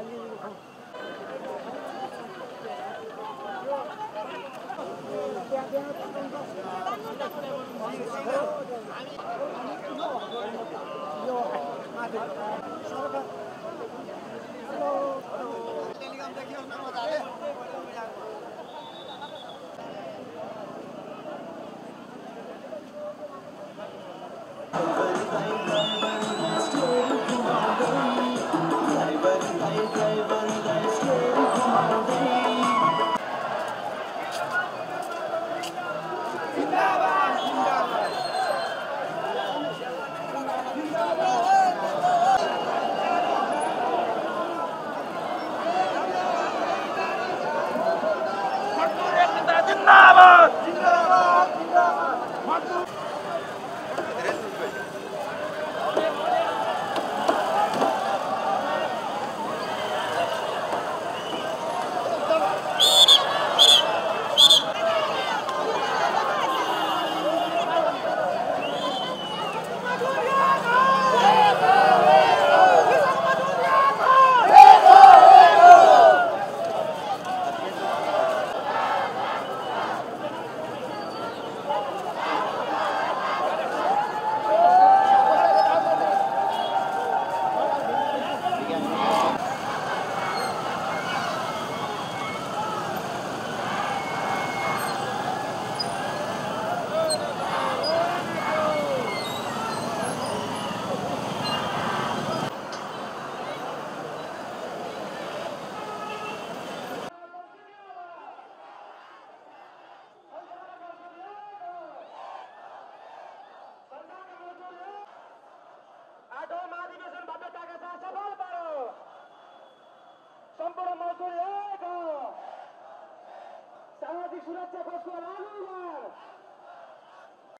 आठौँ করে সামাজিক সুরক্ষা কষ্ট আলু